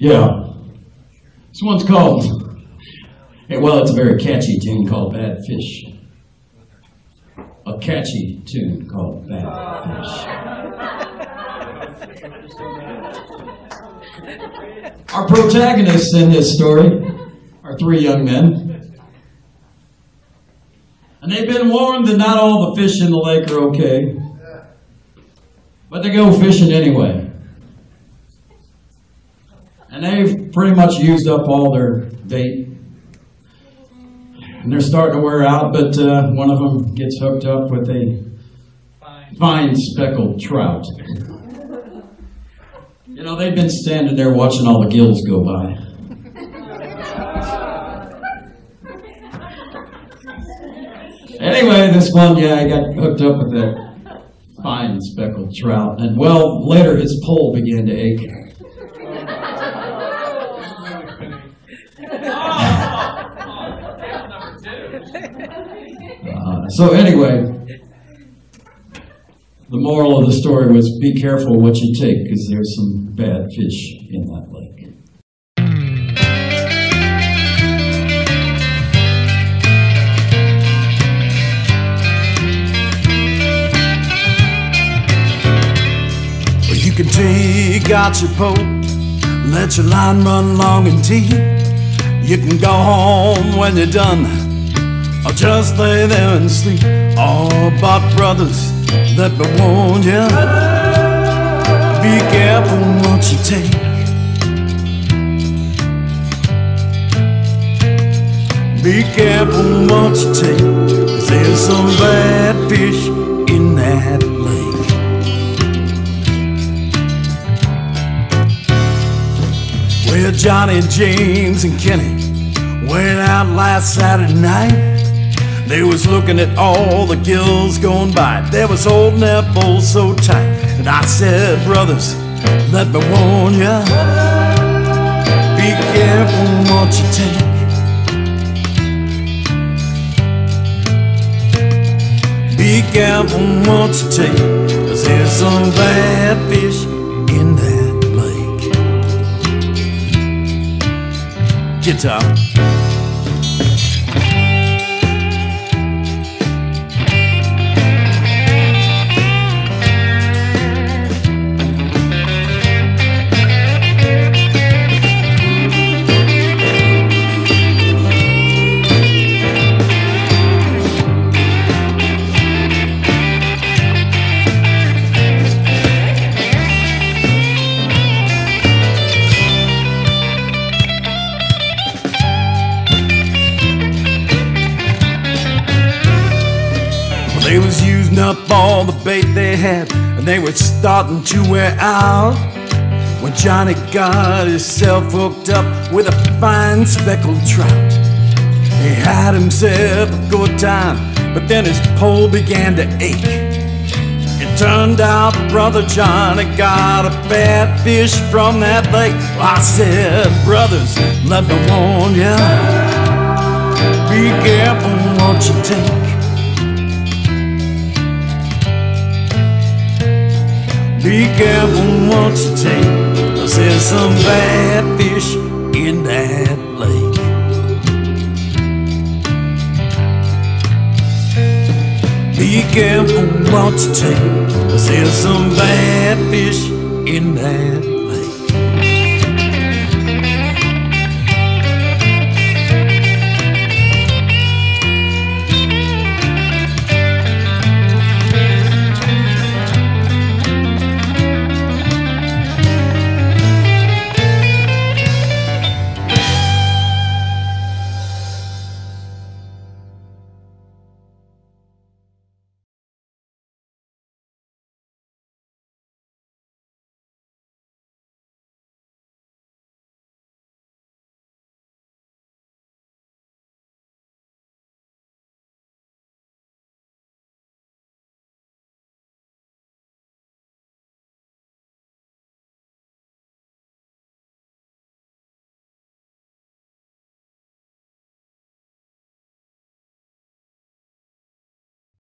Yeah. This one's called, well, it's a very catchy tune called Bad Fish. A catchy tune called Bad Fish. Our protagonists in this story are three young men. And they've been warned that not all the fish in the lake are okay. But they go fishing anyway. And they've pretty much used up all their bait. And they're starting to wear out, but uh, one of them gets hooked up with a fine speckled trout. You know, they've been standing there watching all the gills go by. Anyway, this one guy got hooked up with that fine speckled trout, and well, later his pole began to ache. Uh, so anyway, the moral of the story was be careful what you take because there's some bad fish in that lake. You can take out your pole, let your line run long and deep. You can go home when you're done, or just lay there and sleep. Oh, but brothers, let me warn you, be careful what you take. Be careful what you take, there's some bad fish in that lake. Well, Johnny, James, and Kenny went out last Saturday night. They was looking at all the gills going by. They was holding their oh bowls so tight. And I said, brothers, let me warn ya. Be careful what you take. Be careful what you take. Cause there's some bad fish in that lake. Guitar. They was using up all the bait they had, and they were starting to wear out. When Johnny got himself hooked up with a fine speckled trout, he had himself a good time, but then his pole began to ache. It turned out brother Johnny got a bad fish from that lake. Well, I said, brothers, let me warn ya, be careful what you take. Be careful what you take, cause there's some bad fish in that lake. Be careful what you take, cause there's some bad fish in that